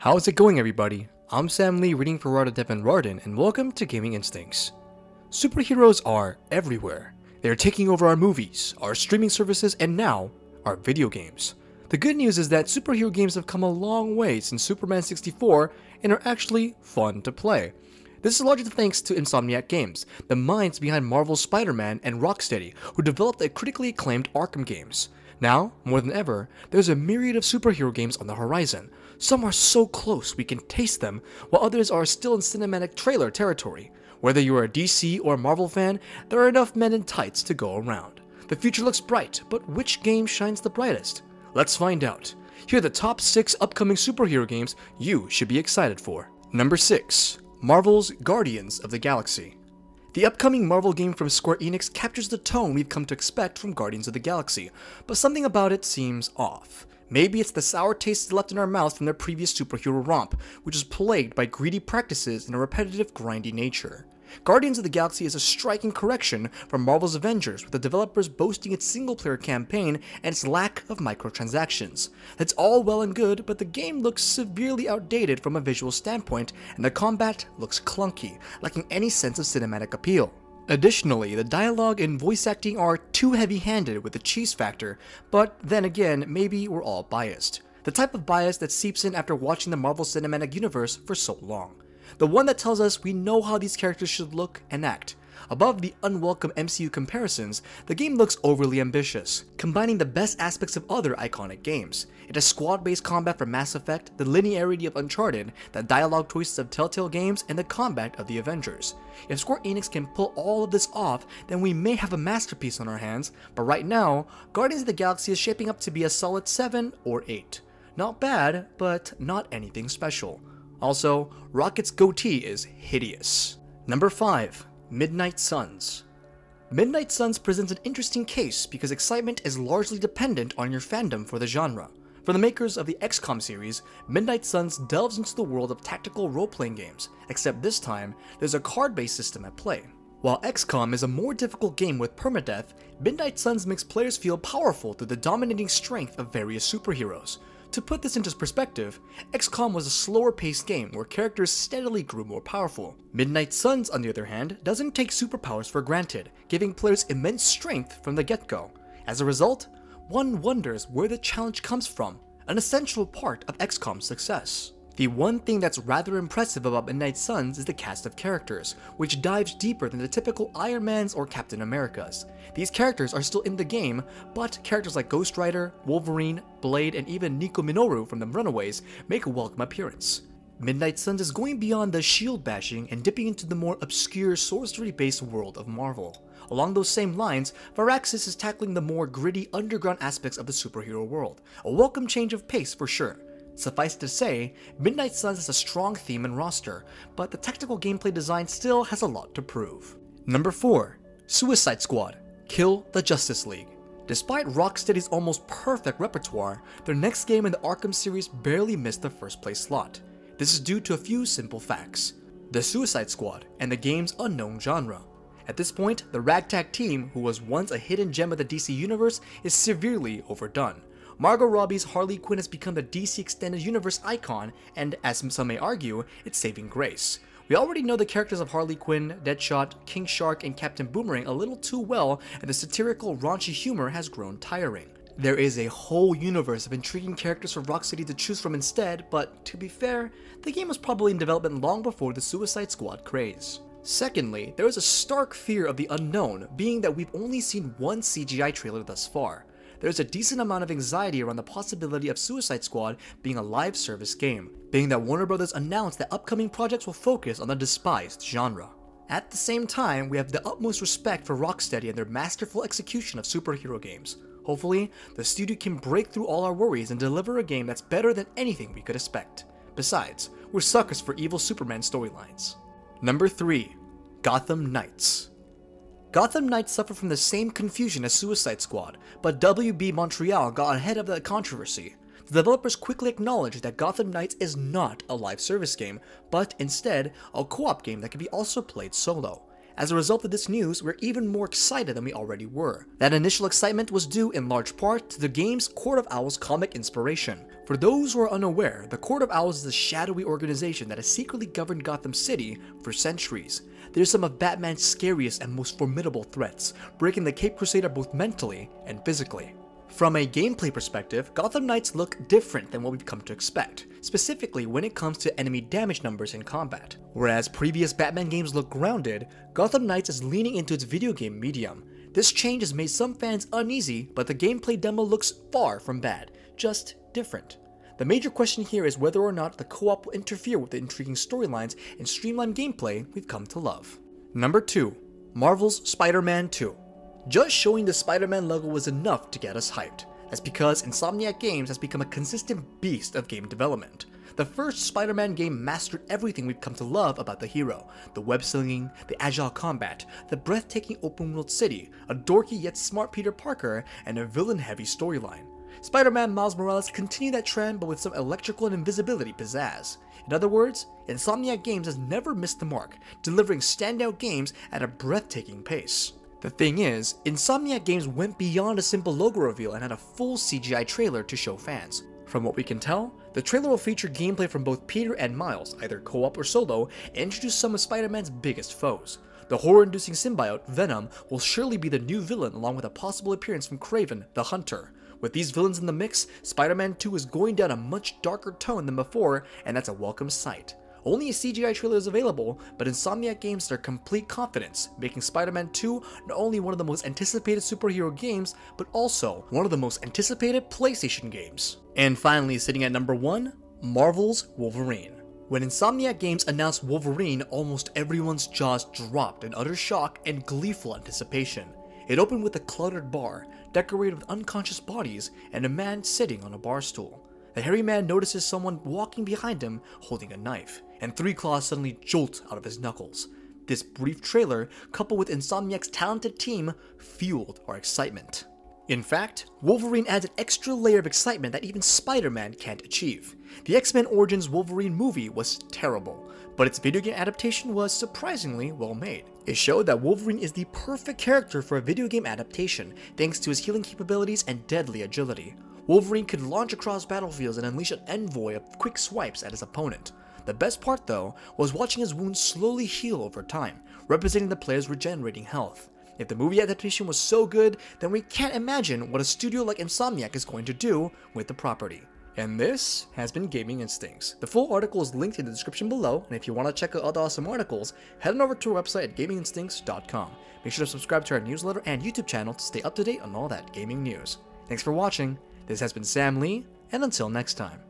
How's it going, everybody? I'm Sam Lee, reading for Rada Devin Rardin, and welcome to Gaming Instincts. Superheroes are everywhere. They're taking over our movies, our streaming services, and now, our video games. The good news is that superhero games have come a long way since Superman 64 and are actually fun to play. This is largely thanks to Insomniac Games, the minds behind Marvel's Spider-Man and Rocksteady, who developed the critically acclaimed Arkham games. Now, more than ever, there's a myriad of superhero games on the horizon. Some are so close we can taste them, while others are still in cinematic trailer territory. Whether you're a DC or Marvel fan, there are enough men in tights to go around. The future looks bright, but which game shines the brightest? Let's find out. Here are the top 6 upcoming superhero games you should be excited for. Number 6. Marvel's Guardians of the Galaxy. The upcoming Marvel game from Square Enix captures the tone we've come to expect from Guardians of the Galaxy, but something about it seems off. Maybe it's the sour taste left in our mouths from their previous superhero romp, which is plagued by greedy practices and a repetitive, grindy nature. Guardians of the Galaxy is a striking correction from Marvel's Avengers, with the developers boasting its single player campaign and its lack of microtransactions. That's all well and good, but the game looks severely outdated from a visual standpoint, and the combat looks clunky, lacking any sense of cinematic appeal. Additionally, the dialogue and voice acting are too heavy handed with the cheese factor, but then again, maybe we're all biased. The type of bias that seeps in after watching the Marvel Cinematic Universe for so long. The one that tells us we know how these characters should look and act. Above the unwelcome MCU comparisons, the game looks overly ambitious, combining the best aspects of other iconic games. It has squad-based combat from Mass Effect, the linearity of Uncharted, the dialogue twists of Telltale games, and the combat of the Avengers. If Square Enix can pull all of this off, then we may have a masterpiece on our hands, but right now, Guardians of the Galaxy is shaping up to be a solid 7 or 8. Not bad, but not anything special. Also, Rocket's goatee is hideous. Number 5. Midnight Suns. Midnight Suns presents an interesting case because excitement is largely dependent on your fandom for the genre. For the makers of the XCOM series, Midnight Suns delves into the world of tactical role-playing games, except this time, there's a card-based system at play. While XCOM is a more difficult game with permadeath, Midnight Suns makes players feel powerful through the dominating strength of various superheroes, to put this into perspective, XCOM was a slower paced game where characters steadily grew more powerful. Midnight Suns, on the other hand, doesn't take superpowers for granted, giving players immense strength from the get-go. As a result, one wonders where the challenge comes from, an essential part of XCOM's success. The one thing that's rather impressive about Midnight Suns is the cast of characters, which dives deeper than the typical Iron Man's or Captain America's. These characters are still in the game, but characters like Ghost Rider, Wolverine, Blade, and even Nico Minoru from the Runaways make a welcome appearance. Midnight Suns is going beyond the shield bashing and dipping into the more obscure sorcery-based world of Marvel. Along those same lines, Firaxis is tackling the more gritty underground aspects of the superhero world. A welcome change of pace for sure. Suffice to say, Midnight Suns has a strong theme and roster, but the technical gameplay design still has a lot to prove. Number 4. Suicide Squad Kill the Justice League. Despite Rocksteady's almost perfect repertoire, their next game in the Arkham series barely missed the first place slot. This is due to a few simple facts. The Suicide Squad and the game's unknown genre. At this point, the ragtag team, who was once a hidden gem of the DC universe, is severely overdone. Margot Robbie's Harley Quinn has become the DC Extended Universe icon, and as some may argue, it's saving grace. We already know the characters of Harley Quinn, Deadshot, King Shark, and Captain Boomerang a little too well, and the satirical, raunchy humor has grown tiring. There is a whole universe of intriguing characters for Rocksteady to choose from instead, but to be fair, the game was probably in development long before the Suicide Squad craze. Secondly, there is a stark fear of the unknown, being that we've only seen one CGI trailer thus far there's a decent amount of anxiety around the possibility of Suicide Squad being a live service game, being that Warner Bros. announced that upcoming projects will focus on the despised genre. At the same time, we have the utmost respect for Rocksteady and their masterful execution of superhero games. Hopefully, the studio can break through all our worries and deliver a game that's better than anything we could expect. Besides, we're suckers for evil Superman storylines. Number 3. Gotham Knights Gotham Knights suffered from the same confusion as Suicide Squad, but WB Montreal got ahead of the controversy. The developers quickly acknowledged that Gotham Knights is not a live service game, but instead a co-op game that can be also played solo. As a result of this news, we're even more excited than we already were. That initial excitement was due in large part to the game's Court of Owls comic inspiration. For those who are unaware, the Court of Owls is a shadowy organization that has secretly governed Gotham City for centuries. They're some of Batman's scariest and most formidable threats, breaking the Cape Crusader both mentally and physically. From a gameplay perspective, Gotham Knights look different than what we've come to expect, specifically when it comes to enemy damage numbers in combat. Whereas previous Batman games look grounded, Gotham Knights is leaning into its video game medium. This change has made some fans uneasy, but the gameplay demo looks far from bad, just different. The major question here is whether or not the co-op will interfere with the intriguing storylines and streamlined gameplay we've come to love. Number 2. Marvel's Spider-Man 2 just showing the Spider-Man logo was enough to get us hyped. That's because Insomniac Games has become a consistent beast of game development. The first Spider-Man game mastered everything we've come to love about the hero. The web-slinging, the agile combat, the breathtaking open-world city, a dorky yet smart Peter Parker, and a villain-heavy storyline. Spider-Man Miles Morales continued that trend but with some electrical and invisibility pizzazz. In other words, Insomniac Games has never missed the mark, delivering standout games at a breathtaking pace. The thing is, Insomniac Games went beyond a simple logo reveal and had a full CGI trailer to show fans. From what we can tell, the trailer will feature gameplay from both Peter and Miles, either co-op or solo, and introduce some of Spider-Man's biggest foes. The horror-inducing symbiote, Venom, will surely be the new villain along with a possible appearance from Kraven, the Hunter. With these villains in the mix, Spider-Man 2 is going down a much darker tone than before, and that's a welcome sight. Only a CGI trailer is available, but Insomniac Games their complete confidence, making Spider-Man 2 not only one of the most anticipated superhero games, but also one of the most anticipated PlayStation games. And finally, sitting at number 1, Marvel's Wolverine. When Insomniac Games announced Wolverine, almost everyone's jaws dropped in utter shock and gleeful anticipation. It opened with a cluttered bar, decorated with unconscious bodies, and a man sitting on a bar stool. The hairy man notices someone walking behind him holding a knife and Three Claws suddenly jolt out of his knuckles. This brief trailer, coupled with Insomniac's talented team, fueled our excitement. In fact, Wolverine adds an extra layer of excitement that even Spider-Man can't achieve. The X-Men Origins Wolverine movie was terrible, but its video game adaptation was surprisingly well made. It showed that Wolverine is the perfect character for a video game adaptation, thanks to his healing capabilities and deadly agility. Wolverine could launch across battlefields and unleash an envoy of quick swipes at his opponent. The best part though, was watching his wounds slowly heal over time, representing the player's regenerating health. If the movie adaptation was so good, then we can't imagine what a studio like Insomniac is going to do with the property. And this has been Gaming Instincts. The full article is linked in the description below, and if you want to check out other awesome articles, head on over to our website at gaminginstincts.com. Make sure to subscribe to our newsletter and YouTube channel to stay up to date on all that gaming news. Thanks for watching, this has been Sam Lee, and until next time.